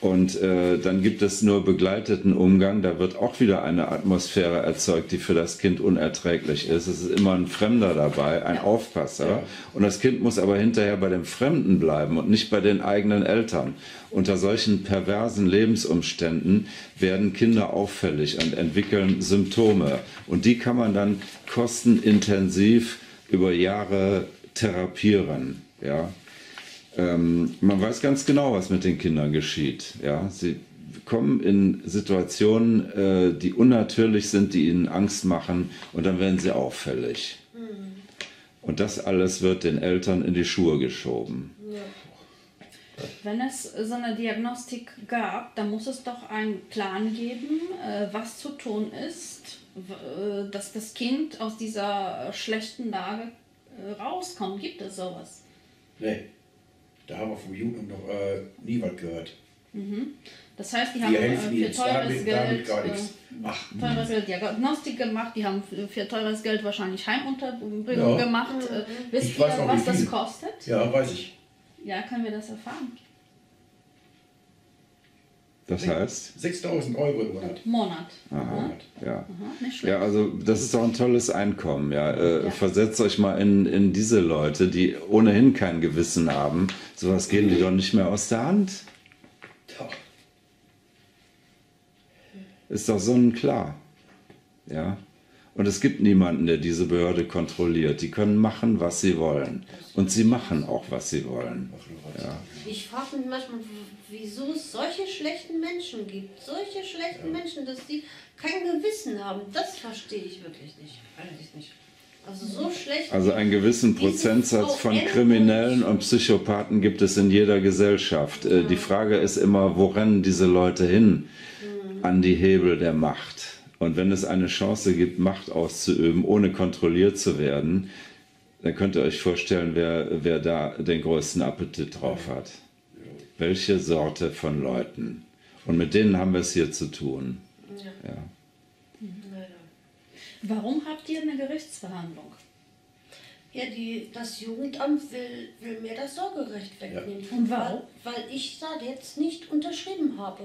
Und äh, dann gibt es nur begleiteten Umgang. Da wird auch wieder eine Atmosphäre erzeugt, die für das Kind unerträglich ist. Es ist immer ein Fremder dabei, ein Aufpasser. Ja. Und das Kind muss aber hinterher bei dem Fremden bleiben und nicht bei den eigenen Eltern. Unter solchen perversen Lebensumständen werden Kinder auffällig und entwickeln Symptome. Und die kann man dann kostenintensiv über Jahre therapieren. Ja? Ähm, man weiß ganz genau, was mit den Kindern geschieht. Ja? Sie kommen in Situationen, äh, die unnatürlich sind, die ihnen Angst machen und dann werden sie auffällig. Und das alles wird den Eltern in die Schuhe geschoben. Wenn es so eine Diagnostik gab, dann muss es doch einen Plan geben, äh, was zu tun ist, äh, dass das Kind aus dieser schlechten Lage äh, rauskommt. Gibt es sowas? Nee, da haben wir vom Jugendamt noch äh, nie was gehört. Das heißt, die haben Wir äh, helfen für teures damit, damit Geld, gar äh, nichts. Ach, teures Geld Diagnostik gemacht, die haben für, teures Geld wahrscheinlich Heimunterbringung Ja. gemacht. Äh, wisst Ich ihr, was das kostet? ja, weiß ich. Ja, können wir das erfahren? Das heißt? 6000 Euro im Monat. Monat. Aha, ja. Aha, nicht schlecht. Ja, also das ist doch ein tolles Einkommen. Ja. Äh, Ja. Versetzt euch mal in, in diese Leute, die ohnehin kein Gewissen haben. Sowas gehen die doch nicht mehr aus der Hand. Ja. Ist doch sonnenklar. Ja. Und es gibt niemanden, der diese Behörde kontrolliert. Die können machen, was sie wollen. Und sie machen auch, was sie wollen. Ja. Ich frage mich manchmal, wieso es solche schlechten Menschen gibt. Solche schlechten Menschen, dass die kein Gewissen haben. Das verstehe ich wirklich nicht. Eigentlich nicht. Also so schlecht. Also einen gewissen Prozentsatz von. Kriminellen und Psychopathen gibt es in jeder Gesellschaft. Äh, Die Frage ist immer, wo rennen diese Leute hin? An die Hebel der Macht. Und wenn es eine Chance gibt, Macht auszuüben, ohne kontrolliert zu werden, dann könnt ihr euch vorstellen, wer, wer da den größten Appetit drauf hat. Welche Sorte von Leuten. Und mit denen haben wir es hier zu tun. Ja. Ja. Warum habt ihr eine Gerichtsverhandlung? Ja, die, das Jugendamt will, will mir das Sorgerecht wegnehmen. Und warum? Weil, weil ich da jetzt nicht unterschrieben habe.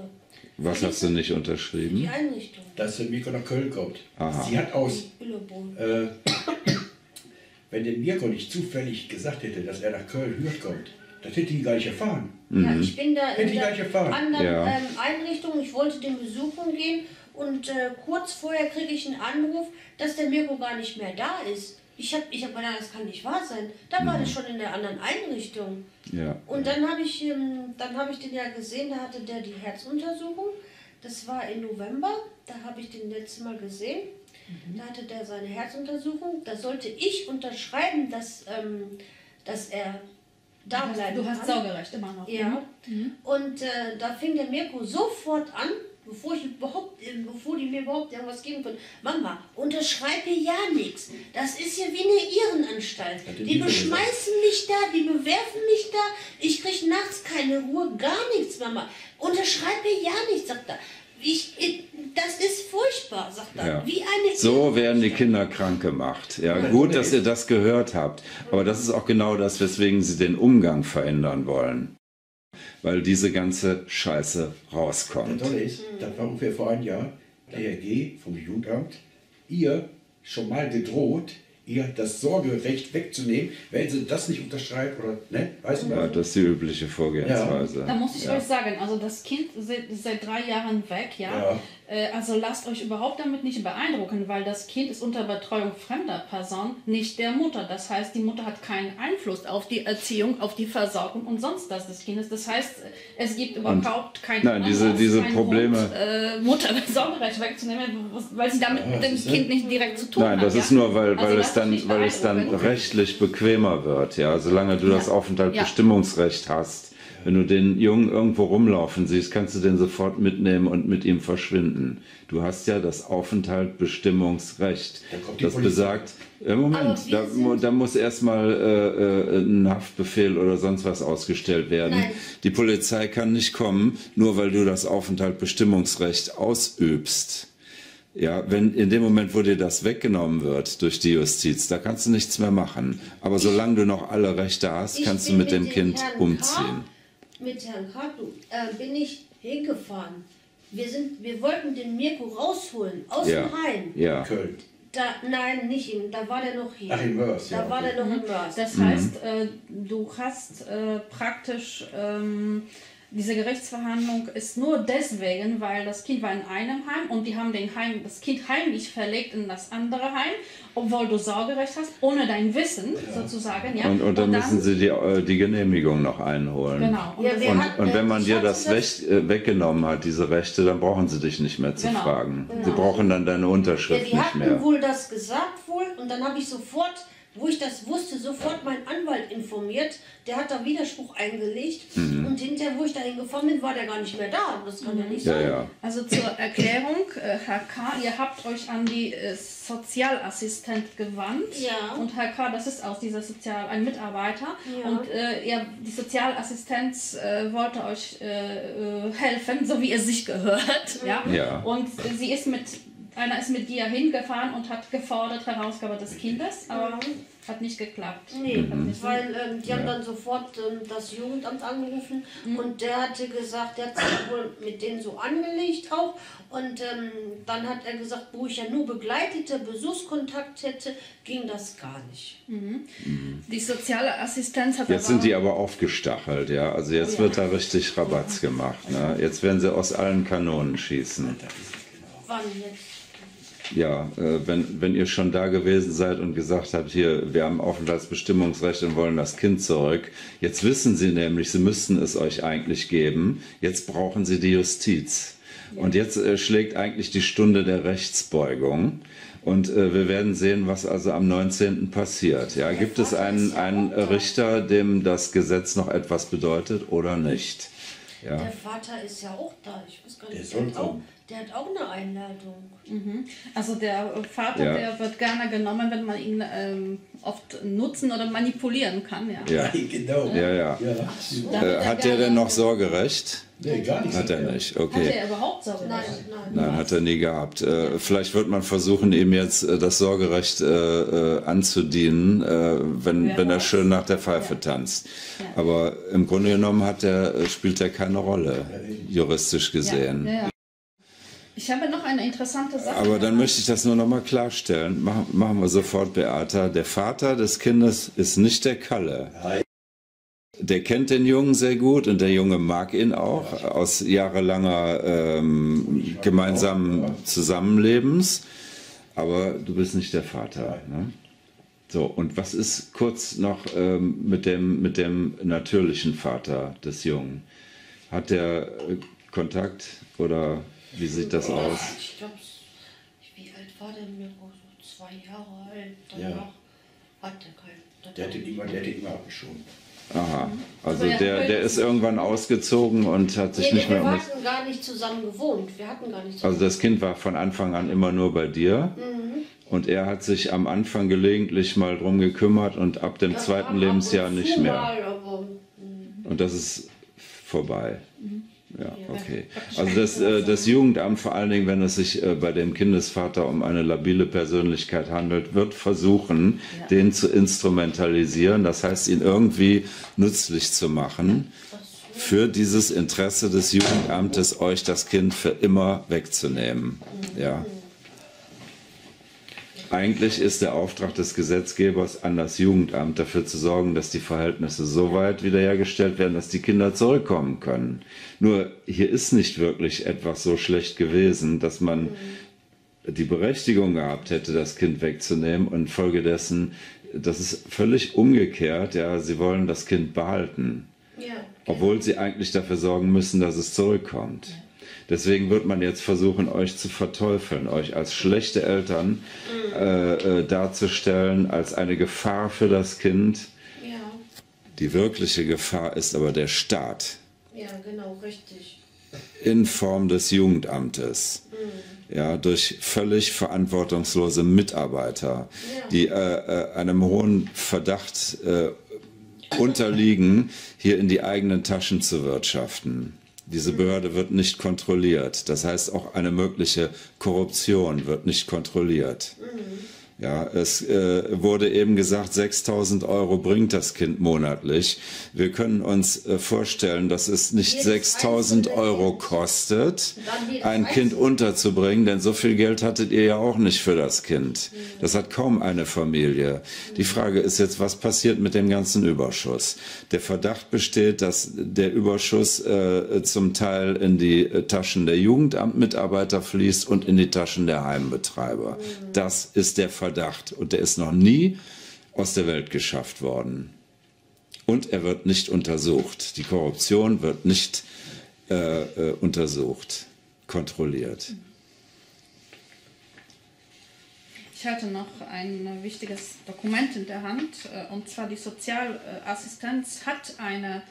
Was hast du nicht Die unterschrieben? Einrichtung. Dass der Mirko nach Köln kommt. Aha. Sie hat aus, äh, wenn der Mirko nicht zufällig gesagt hätte, dass er nach Köln Hürth kommt, Das hätte ich gar nicht erfahren. Ja, ich bin da Hätte in der anderen Ja. ähm, Einrichtung. Ich wollte den besuchen gehen und äh, kurz vorher kriege ich einen Anruf, dass der Mirko gar nicht mehr da ist. Ich habe ich hab gedacht, das kann nicht wahr sein. Da war der schon in der anderen Einrichtung. Ja. Und dann habe ich, ähm, dann habe ich den ja gesehen, da hatte der die Herzuntersuchung. Das war im November, da habe ich den letztes Mal gesehen. Da hatte der seine Herzuntersuchung. Da sollte ich unterschreiben, dass, ähm, dass er da bleiben Du hast kann. Saugerecht immer noch. Ja. Und äh, da fing der Mirko sofort an, bevor ich überhaupt, äh, bevor die mir überhaupt irgendwas geben können. Mama, unterschreibe ja nichts. Das ist ja wie eine Irrenanstalt. Die beschmeißen mich da, die bewerfen mich da. Ich krieg nachts keine Ruhe, gar nichts, Mama. Unterschreibe ja nichts, sagt er. Ich, ich, das ist furchtbar, sagt er. Ja. Wie eine So werden die. Kinder krank gemacht. Ja, gut, dass ihr das gehört habt. Aber das ist auch genau das, weswegen sie den Umgang verändern wollen. Weil diese ganze Scheiße Das rauskommt. Tolle ist, das war ungefähr vor einem Jahr, der RG vom Jugendamt, ihr schon mal gedroht, ihr das Sorgerecht wegzunehmen, wenn sie das nicht unterschreibt oder, ne, weißt du Ja, was? das ist die übliche Vorgehensweise. Da muss ich Ja. euch sagen, also das Kind seit, seit drei Jahren weg, ja. Ja. Äh, Also lasst euch überhaupt damit nicht beeindrucken, weil das Kind ist unter Betreuung fremder Person, nicht der Mutter. Das heißt, die Mutter hat keinen Einfluss auf die Erziehung, auf die Versorgung und sonst das des Kindes. Das heißt, es gibt überhaupt keinen nein, diese- diese keinen Probleme- Grund, äh, Mutter das Sorgerecht wegzunehmen, weil sie damit Ja, mit dem. Kind nicht direkt zu tun Nein, hat. das ja? ist nur, weil, Also weil, es lasst euch dann, weil es dann rechtlich bequemer wird. Ja, solange du das Ja. Aufenthaltsbestimmungsrecht hast. Wenn du den Jungen irgendwo rumlaufen siehst, kannst du den sofort mitnehmen und mit ihm verschwinden. Du hast ja das Aufenthaltsbestimmungsrecht. Dann kommt die Das Polizei. besagt, äh, Moment, da, da muss erstmal äh, äh, ein Haftbefehl oder sonst was ausgestellt werden. Nein. Die Polizei kann nicht kommen, nur weil du das Aufenthaltsbestimmungsrecht ausübst. Ja, wenn in dem Moment, wo dir das weggenommen wird durch die Justiz, da kannst du nichts mehr machen. Aber solange du noch alle Rechte hast, Ich kannst du mit dem dem Kind Herrn umziehen. Mit Herrn Kartu äh, bin ich hingefahren. Wir, sind, wir wollten den Mirko rausholen aus Ja, dem Heim. ja. Köln. Da, nein, nicht ihm, da war der noch hier. Ach, in Mörs, Da ja, war okay. der noch in Mörs. Das Mhm. heißt, äh, du hast äh, praktisch ähm, diese Gerichtsverhandlung ist nur deswegen, weil das Kind war in einem Heim und die haben den Heim, das Kind heimlich verlegt in das andere Heim, obwohl du Sorgerecht hast, ohne dein Wissen sozusagen. Ja? Und, und dann müssen sie die, äh, die Genehmigung noch einholen. Genau. Und Ja, Und, hatten, und wenn man dir das Recht äh, weggenommen hat, diese Rechte, dann brauchen sie dich nicht mehr zu Genau. fragen. Sie brauchen dann deine Ja, Unterschrift die nicht hatten mehr. wohl das gesagt wohl und dann habe ich sofort, wo ich das wusste, sofort meinen Anwalt informiert. Der hat da Widerspruch eingelegt Mhm. und hinterher, wo ich dahin gefahren bin, war der gar nicht mehr da. Das kann ja nicht Ja, sein. ja. Also zur Erklärung, äh, Herr K., ihr habt euch an die äh, Sozialassistent gewandt. Ja. Und Herr K., das ist aus dieser Sozial ein Mitarbeiter. Ja. Und äh, ihr, die Sozialassistenz äh, wollte euch äh, äh, helfen, so wie es sich gehört. Ja. Ja. Und sie ist mit, einer ist mit dir hingefahren und hat gefordert Herausgabe des Kindes, aber hat nicht geklappt. Nee, Mhm. weil ähm, die haben dann sofort ähm, das Jugendamt angerufen Mhm. und der hatte gesagt, der hat sich wohl mit denen so angelegt auch. Und ähm, dann hat er gesagt, wo ich ja nur begleitete Besuchskontakt hätte, ging das gar nicht. Die soziale Assistenz hat Jetzt sind die aber aufgestachelt, ja. Also jetzt ja. wird da richtig Rabatz gemacht. Ne? Jetzt werden sie aus allen Kanonen schießen. Wann jetzt? Ja, äh, wenn, wenn ihr schon da gewesen seid und gesagt habt, hier, wir haben Aufenthaltsbestimmungsrecht und wollen das Kind zurück. Jetzt wissen sie nämlich, sie müssten es euch eigentlich geben. Jetzt brauchen sie die Justiz. Und jetzt äh, schlägt eigentlich die Stunde der Rechtsbeugung. Und äh, wir werden sehen, was also am 19. passiert. Ja, gibt es einen, einen Richter, dem das Gesetz noch etwas bedeutet oder nicht? Ja. Der Vater ist ja auch da. Ich weiß gar Der nicht, soll der, hat auch, kommen. Der hat auch eine Einladung. Also der Vater, Ja. der wird gerne genommen, wenn man ihn ähm, oft nutzen oder manipulieren kann. Ja. Ja. genau. Ja, ja. Ja. Äh, hat der denn noch Sorgerecht? Nee, gar nicht. Hat er nicht, Hat okay. er überhaupt Sorgerecht? Nein, nein. Nein, hat er nie gehabt. Äh, vielleicht wird man versuchen, ihm jetzt äh, das Sorgerecht äh, äh, anzudienen, äh, wenn, Wer wenn er schön nach der Pfeife tanzt. Aber im Grunde genommen hat er, äh, spielt er keine Rolle, juristisch gesehen. Ja, ja, ja. Ich habe noch eine interessante Sache. Aber dann möchte ich das nur noch mal klarstellen. Machen, machen wir sofort, Beata. Der Vater des Kindes ist nicht der Kalle. Nein. Der kennt den Jungen sehr gut und der Junge mag ihn auch aus jahrelanger ähm, gemeinsamen Zusammenlebens. Aber du bist nicht der Vater. Ne? So, und was ist kurz noch ähm, mit, dem, mit dem natürlichen Vater des Jungen? Hat der äh, Kontakt oder wie sieht das aus? Ich glaube, wie alt war der Mirko? So zwei Jahre alt. Danach Ja. hat er keinen. Der hat den immer, der hat den immer abgeschoben. Aha, also Aber ja, der, der ist irgendwann ausgezogen und hat sich Nee, nicht mehr wir um das. hatten gar nicht zusammen gewohnt. Wir hatten gar nicht Also das Kind war von Anfang an immer nur bei dir. Mhm. Und er hat sich am Anfang gelegentlich mal drum gekümmert und ab dem Ja, zweiten Lebensjahr nicht mehr. Mal, aber, Und das ist vorbei. Mhm. Ja, okay. Also das, äh, das Jugendamt, vor allen Dingen, wenn es sich äh, bei dem Kindesvater um eine labile Persönlichkeit handelt, wird versuchen, den zu instrumentalisieren. Das heißt, ihn irgendwie nützlich zu machen für dieses Interesse des Jugendamtes, euch das Kind für immer wegzunehmen. Ja. Eigentlich ist der Auftrag des Gesetzgebers an das Jugendamt dafür zu sorgen, dass die Verhältnisse so weit wiederhergestellt werden, dass die Kinder zurückkommen können. Nur hier ist nicht wirklich etwas so schlecht gewesen, dass man die Berechtigung gehabt hätte, das Kind wegzunehmen und infolgedessen, das ist völlig umgekehrt, ja, sie wollen das Kind behalten ja. obwohl sie eigentlich dafür sorgen müssen, dass es zurückkommt. Deswegen wird man jetzt versuchen, euch zu verteufeln, euch als schlechte Eltern äh, äh, darzustellen, als eine Gefahr für das Kind. Ja, Die wirkliche Gefahr ist aber der Staat ja, genau, richtig. in Form des Jugendamtes. Ja, durch völlig verantwortungslose Mitarbeiter, die äh, äh, einem hohen Verdacht äh, unterliegen, hier in die eigenen Taschen zu wirtschaften. Diese Behörde wird nicht kontrolliert. Das heißt, auch eine mögliche Korruption wird nicht kontrolliert. Ja, es äh, wurde eben gesagt, 6000 Euro bringt das Kind monatlich. Wir können uns äh, vorstellen, dass es nicht Jedes 6000 einzelne Euro kostet, ein Kind unterzubringen, denn so viel Geld hattet ihr ja auch nicht für das Kind. Das hat kaum eine Familie. Die Frage ist jetzt, was passiert mit dem ganzen Überschuss? Der Verdacht besteht, dass der Überschuss äh, zum Teil in die äh, Taschen der Jugendamtmitarbeiter fließt und in die Taschen der Heimbetreiber. Das ist der Verdacht und der ist noch nie aus der Welt geschafft worden. Und er wird nicht untersucht. Die Korruption wird nicht äh, äh, untersucht, kontrolliert. Ich hatte noch ein wichtiges Dokument in der Hand, äh, und zwar die Sozialassistenz hat eine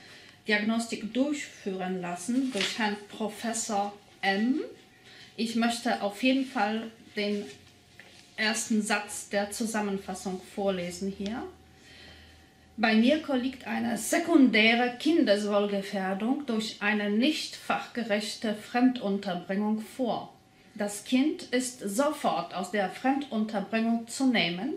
Diagnostik durchführen lassen durch Herrn Professor M. Ich möchte auf jeden Fall den ersten Satz der Zusammenfassung vorlesen hier. Bei Mirko liegt eine sekundäre Kindeswohlgefährdung durch eine nicht fachgerechte Fremdunterbringung vor. Das Kind ist sofort aus der Fremdunterbringung zu nehmen,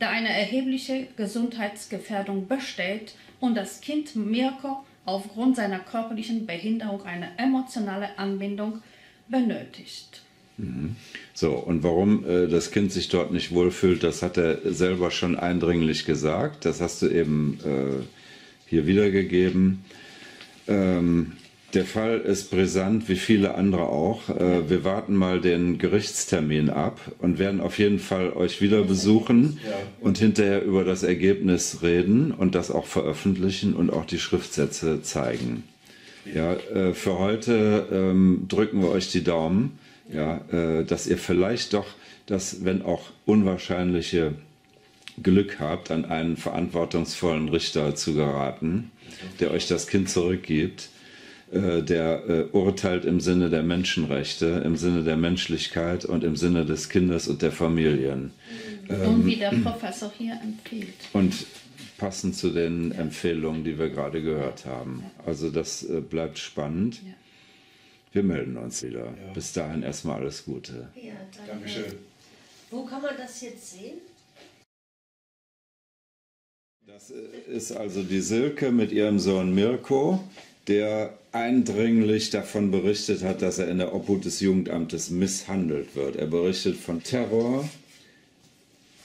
da eine erhebliche Gesundheitsgefährdung besteht und das Kind Mirko aufgrund seiner körperlichen Behinderung eine emotionale Anbindung benötigt. So, und warum äh, das Kind sich dort nicht wohlfühlt, das hat er selber schon eindringlich gesagt. Das hast du eben äh, hier wiedergegeben. Ähm, der Fall ist brisant, wie viele andere auch. Äh, wir warten mal den Gerichtstermin ab und werden auf jeden Fall euch wieder besuchen und hinterher über das Ergebnis reden und das auch veröffentlichen und auch die Schriftsätze zeigen. Ja, äh, für heute ähm, drücken wir euch die Daumen, ja, äh, dass ihr vielleicht doch das, wenn auch unwahrscheinliche Glück habt, an einen verantwortungsvollen Richter zu geraten, der euch das Kind zurückgibt, äh, der äh, urteilt im Sinne der Menschenrechte, im Sinne der Menschlichkeit und im Sinne des Kindes und der Familien. und wie der Professor hier empfiehlt. Und passend zu den Empfehlungen, die wir gerade gehört haben. Also das äh, bleibt spannend. Ja. Wir melden uns wieder. Bis dahin erstmal alles Gute. Ja, danke. Dankeschön. Wo kann man das jetzt sehen? Das ist also die Silke mit ihrem Sohn Mirko, der eindringlich davon berichtet hat, dass er in der Obhut des Jugendamtes misshandelt wird. Er berichtet von Terror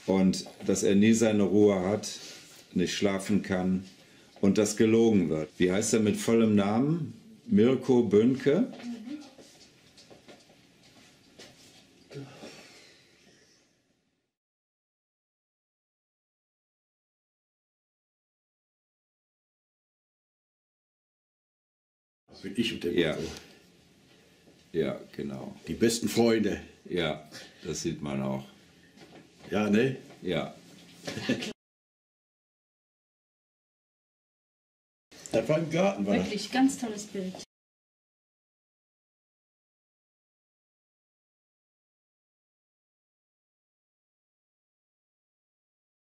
und dass er nie seine Ruhe hat, nicht schlafen kann und das gelogen wird. Wie heißt er mit vollem Namen? Mirko Bönke. Bin ich und der Ja. Mirko. Ja, genau. Die besten Freunde. Ja, das sieht man auch. Ja, ne? Ja. Das war im Garten, war das. Wirklich, ganz tolles Bild.